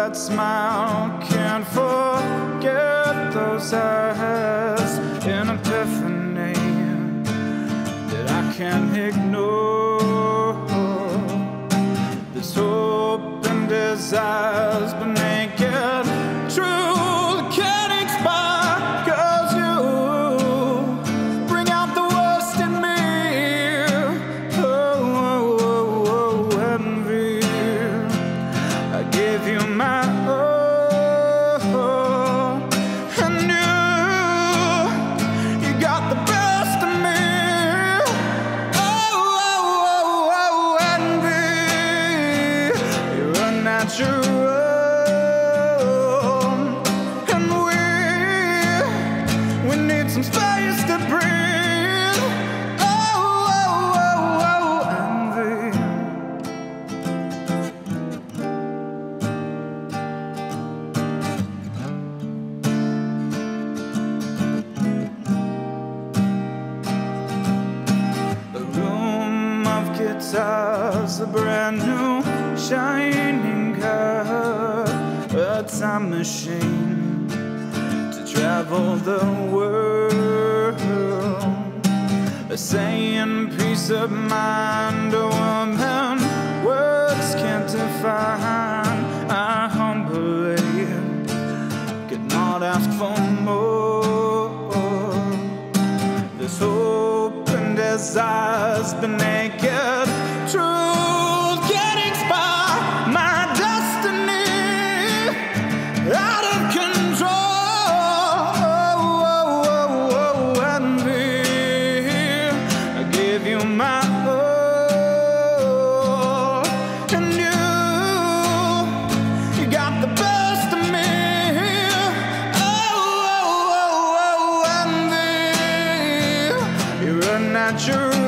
that smile, can't forget those eyes. An epiphany that I can't ignore. My all, and you, you got the best of me. Oh, oh, oh, oh, oh envy. You're unnatural, and guitars, a brand new shining car, a time machine to travel the world. A saying peace of mind, a woman words can't define. I humbly could not ask for more. This hope and desires been naked. Truth oh,